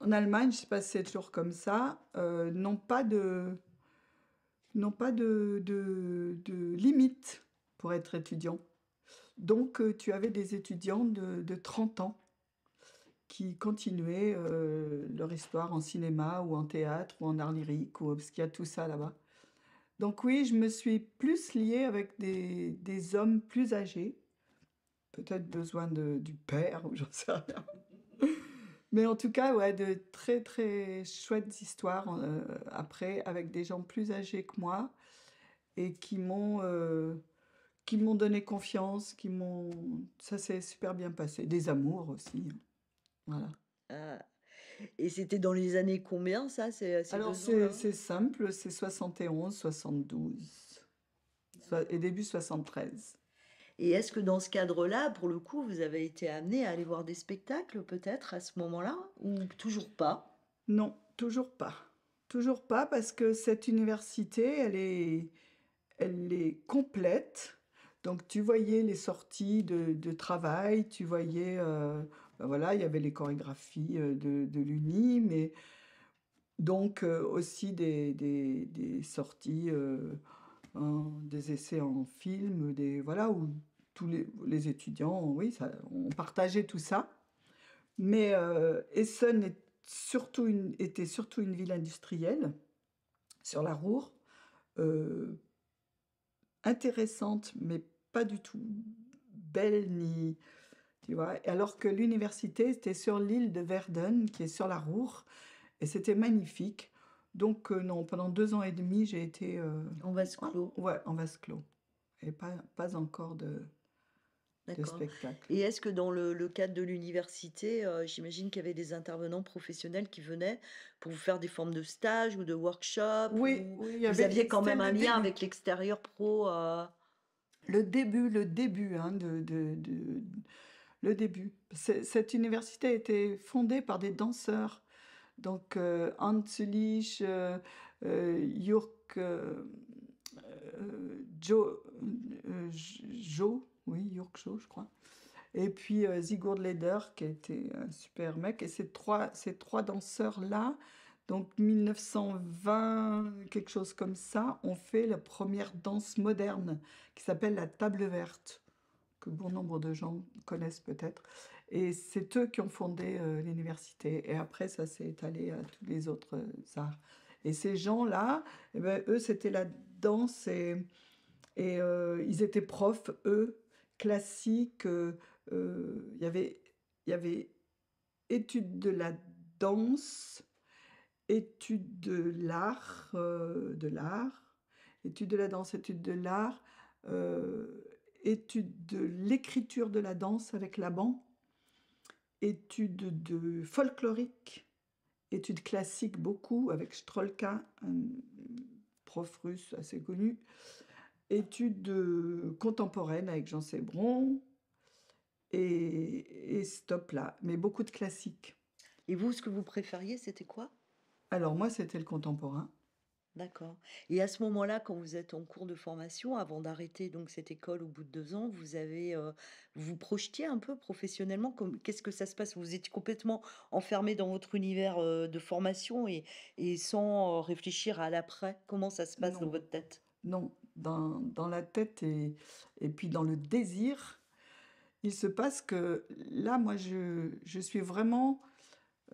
en Allemagne, je sais pas si c'est toujours comme ça, n'ont pas de, n'ont pas de, de, de limite pour être étudiant. Donc, euh, tu avais des étudiants de, de 30 ans qui continuaient euh, leur histoire en cinéma ou en théâtre ou en art lyrique, ou, parce qu'il y a tout ça là-bas. Donc oui, je me suis plus liée avec des, des hommes plus âgés, peut-être besoin de, du père, ou j'en sais rien. Mais en tout cas, ouais, de très très chouettes histoires euh, après avec des gens plus âgés que moi et qui m'ont euh, qui m'ont donné confiance, qui m'ont ça s'est super bien passé, des amours aussi. hein. Voilà. Ah. Et c'était dans les années combien ça, ces, ces Alors c'est c'est simple, c'est 71, 72 Soit- et début 73. Et est-ce que dans ce cadre-là, pour le coup, vous avez été amené à aller voir des spectacles peut-être à ce moment-là ou toujours pas? Non, toujours pas. Toujours pas parce que cette université, elle est, elle est complète. Donc tu voyais les sorties de, travail, tu voyais, euh, ben voilà, il y avait les chorégraphies euh, de, l'Uni, mais donc euh, aussi des, des, sorties, en- des essais en film, des, voilà, où tous les, les étudiants, oui, ça, on partageait tout ça. Mais euh, Essen est surtout une- était surtout une ville industrielle sur la Ruhr, euh, intéressante, mais pas du tout belle ni, tu vois. Alors que l'université, c'était sur l'île de Verdun, qui est sur la Roure, et c'était magnifique. Donc, euh, non, pendant deux ans et demi, j'ai été euh, En vase clos. ouais, en vase clos. Et pas, pas encore de, de D'accord. spectacle. Et est-ce que dans le, le cadre de l'université, euh, j'imagine qu'il y avait des intervenants professionnels qui venaient pour vous faire des formes de stage ou de workshop Oui, ou oui, il y vous aviez quand même un lien début. avec l'extérieur pro euh, Le début, le début, hein, de, de, de- le début. Cette université a été fondée par des danseurs. Donc, euh, Hans Ulich, euh, euh, Jörg, Joe, Joe, oui, Joe, je crois. Et puis euh, Leder, qui était un super mec. Et ces trois, ces trois danseurs-là, donc 1920, quelque chose comme ça, ont fait la première danse moderne qui s'appelle la table verte, que bon nombre de gens connaissent peut-être. Et c'est eux qui ont fondé euh, l'université. Et après, ça s'est étalé à tous les autres euh, arts. Et ces gens-là, eh ben, eux, c'était la danse et, et euh, ils étaient profs, eux, classiques. euh, euh, Il y avait, y études de la danse, études de l'art, euh, de l'art, études de la danse, études de l'art, études de l'écriture de la danse avec Laban, études de folklorique, études classiques beaucoup avec Strolka, un prof russe assez connu, études de contemporaines avec Jean Sébron, et, et stop là, mais beaucoup de classiques. Et vous, ce que vous préfériez, c'était quoi? Alors moi, c'était le contemporain. D'accord. Et à ce moment-là, quand vous êtes en cours de formation, avant d'arrêter donc cette école au bout de deux ans, vous avez euh, vous projetiez un peu professionnellement. Qu'est-ce que ça se passe? Vous étiez complètement enfermé dans votre univers euh, de formation et, et sans euh, réfléchir à l'après? Comment ça se passe dans votre tête? Non, dans, dans la tête et, et puis dans le désir, il se passe que là, moi, je, je suis vraiment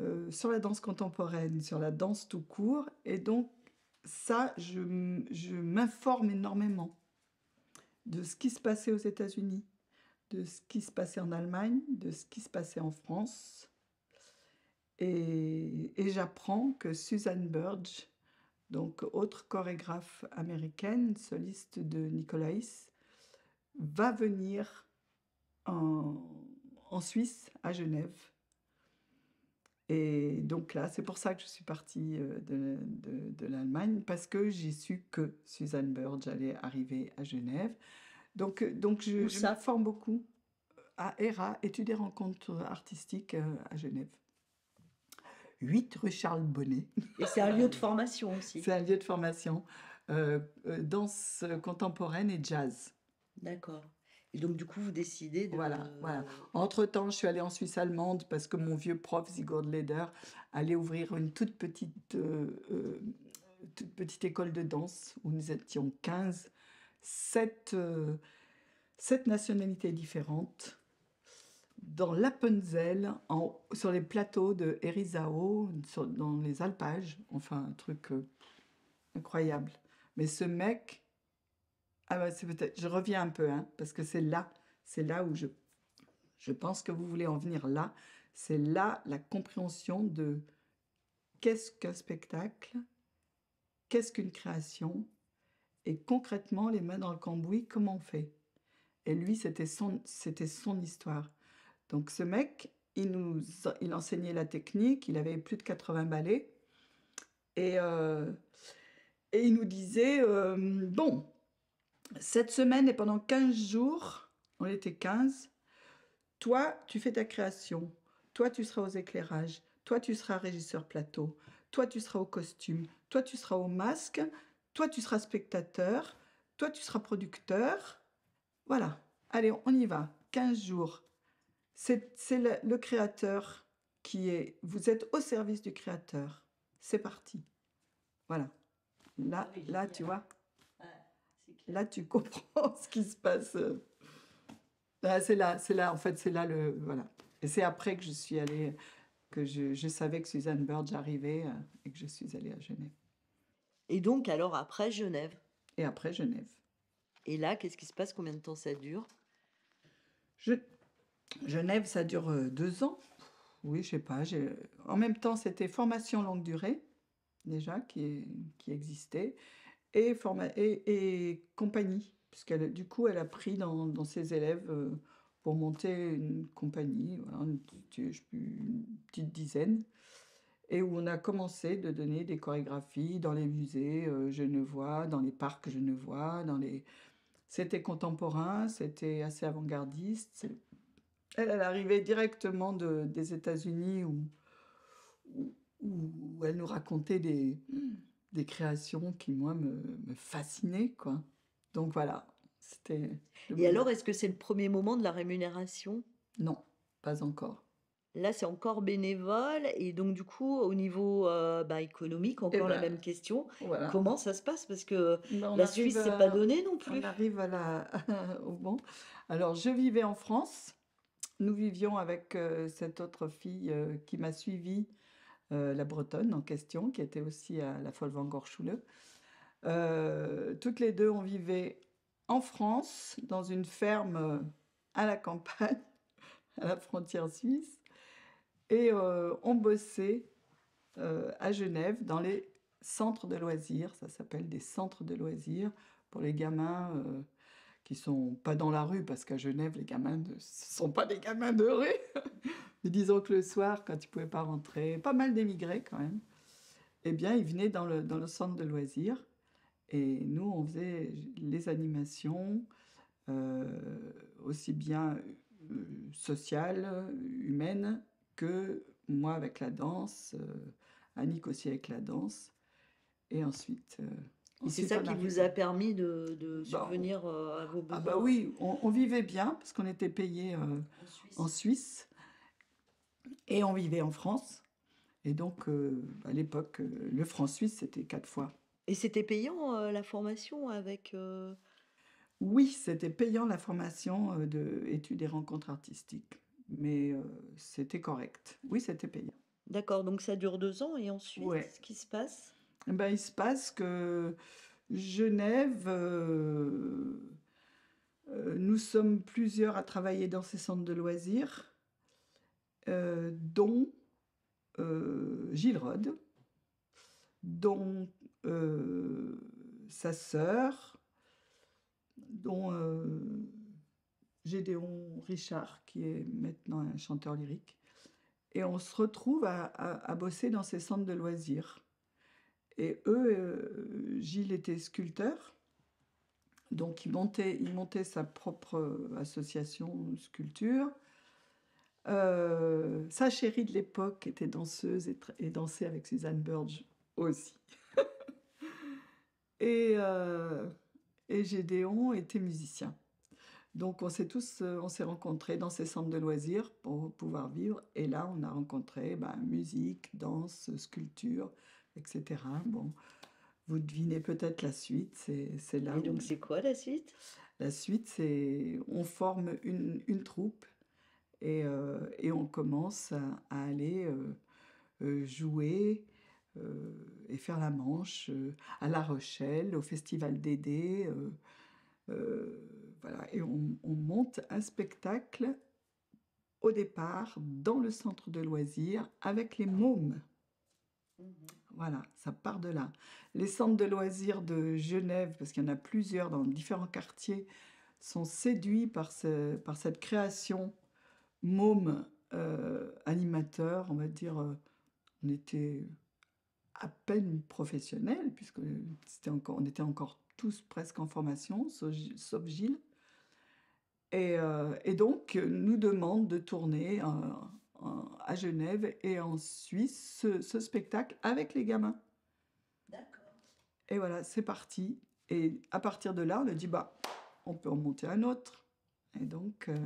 euh, sur la danse contemporaine, sur la danse tout court, et donc ça, je, je m'informe énormément de ce qui se passait aux États-Unis, de ce qui se passait en Allemagne, de ce qui se passait en France. Et, et j'apprends que Suzanne Burge, donc autre chorégraphe américaine, soliste de Nicolaïs, va venir en, en Suisse, à Genève. Et donc là, c'est pour ça que je suis partie euh, de, de- de l'Allemagne, parce que j'ai su que Suzanne Burge allait arriver à Genève. Donc, euh, donc je, je ça? m'informe beaucoup à ERA, Études et rencontres artistiques euh, à Genève. 8 rue Charles Bonnet. Et c'est un lieu de (laughs) formation aussi. C'est un lieu de formation, euh, euh, danse contemporaine et jazz. D'accord. Et donc du coup, vous décidez de Voilà, voilà. Entre-temps, je suis allée en Suisse allemande parce que mon vieux prof, Sigurd Leder, allait ouvrir une toute petite, euh, euh, toute petite école de danse où nous étions 15, sept, euh, sept nationalités différentes, dans l'Appenzell, en- sur les plateaux de Herisau, sur- dans les alpages, enfin un truc euh, incroyable. Mais ce mec, ah bah, c'est peut-être, je reviens un peu, hein, parce que c'est là, c'est là où je, je pense que vous voulez en venir là. C'est là la compréhension de qu'est-ce qu'un spectacle, qu'est-ce qu'une création, et concrètement, les mains dans le cambouis, comment on fait? Et lui, c'était son, c'était son histoire. Donc ce mec, il nous, enseignait la technique, il avait plus de 80 ballets, et, euh, et il nous disait, euh, bon, cette semaine et pendant 15 jours, on était 15, toi, tu fais ta création, toi, tu seras aux éclairages, toi, tu seras régisseur plateau, toi, tu seras au costume, toi, tu seras au masque, toi, tu seras spectateur, toi, tu seras producteur. Voilà, allez, on y va, 15 jours. C'est le, le créateur qui est, vous êtes au service du créateur. C'est parti. Voilà. Là, oui, là, tu vois. Ouais, clair. Là, tu comprends (laughs) ce qui se passe. Là, c'est là, c'est là, en fait, c'est là le. Voilà. Et c'est après que je suis allée, que je, je savais que Suzanne Burge arrivait euh, et que je suis allée à Genève. Et donc alors après Genève? Et après, Genève. Et là, qu'est-ce qui se passe? Combien de temps ça dure? Je, Genève, ça dure euh, deux ans. Oui, je sais pas. En même temps, c'était formation longue durée, déjà, qui, existait, et, compagnie, puisqu'elle, du coup, elle a pris dans, ses élèves euh, pour monter une compagnie, une, petite dizaine, et où on a commencé de donner des chorégraphies dans les musées euh, genevois, dans les parcs genevois, dans les... C'était contemporain, c'était assez avant-gardiste, elle, elle arrivait directement de, des États-Unis où, où, elle nous racontait des, des créations qui, moi, me, me fascinaient, quoi. Donc voilà, c'était... Et alors, est-ce que c'est le premier moment de la rémunération? Non, pas encore. Là, c'est encore bénévole. Et donc, du coup, au niveau euh, bah, économique, eh encore la ben, même question. Comment ça se passe? Parce que ben, la Suisse, c'est pas donné non plus. On arrive à la... (laughs) au bon. Alors, je vivais en France. Nous vivions avec euh, cette autre fille euh, qui m'a suivie, euh, la Bretonne en question, qui était aussi à la Folvangor-Schule. toutes les deux, on vivait en France, dans une ferme à la campagne, (laughs) à la frontière suisse, et on bossait à Genève dans les centres de loisirs. Ça s'appelle des centres de loisirs pour les gamins qui sont pas dans la rue, parce qu'à Genève, les gamins ne sont pas des gamins de rue. (laughs) Mais disons que le soir, quand ils pouvaient pas rentrer, pas mal d'émigrés quand même, eh bien, ils venaient dans le, dans le centre de loisirs. Et nous, on faisait les animations, euh, aussi bien euh, sociales, humaines, que moi avec la danse, euh, Annick aussi avec la danse. Et ensuite, c'est ça qui vous a permis de, de bah, euh, à vos besoins Ah bah oui, on, vivait bien parce qu'on était payé euh, en, Suisse. et on vivait en France. Et donc, euh, à l'époque, le franc suisse, c'était quatre fois. Et c'était payant la formation avec... Oui, c'était payant la formation de études et rencontres artistiques. Mais c'était correct. Oui, c'était payant. D'accord, donc ça dure deux ans et ensuite, ce qui se passe? Ben, il se passe que Genève, euh, euh, nous sommes plusieurs à travailler dans ces centres de loisirs, euh, dont Gilles Rode, dont sa sœur, dont Gédéon Richard, qui est maintenant un chanteur lyrique. Et on se retrouve à bosser dans ces centres de loisirs. Et eux, euh, Gilles était sculpteur, donc il montait, il montait sa propre euh, association sculpture. Euh, sa chérie de l'époque était danseuse et, dansait avec Suzanne Burge aussi. (laughs) et, et Gédéon était musicien. Donc on s'est tous, on s'est rencontrés dans ces centres de loisirs pour pouvoir vivre. Et là, on a rencontré ben, musique, danse, sculpture, etc. Bon, vous devinez peut-être la suite. C'est là. Et donc, c'est quoi la suite? La suite, c'est on forme une, une troupe et, euh, et, on commence à, aller euh, euh, jouer et faire la manche à La Rochelle, au Festival d'Édé. voilà, et on, on monte un spectacle au départ dans le centre de loisirs avec les mômes. Mmh voilà, ça part de là. Les centres de loisirs de Genève, parce qu'il y en a plusieurs dans différents quartiers, sont séduits par, ce, par cette création môme euh, animateur, on va dire. Euh, on était à peine professionnels, puisque c'était encore, on était encore tous presque en formation, sauf Gilles. Et, euh, et donc, nous demande de tourner à Genève et en Suisse ce, spectacle avec les gamins. D'accord. Et voilà, c'est parti. Et à partir de là, on a dit, bah, on peut en monter un autre. Et donc, euh,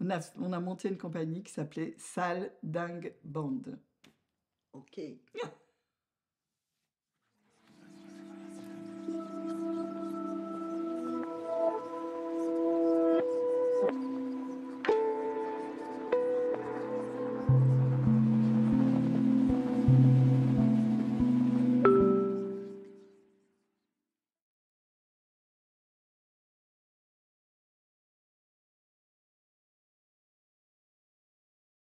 on, a, on a monté une compagnie qui s'appelait Salle Dingue Band. Ok. (laughs)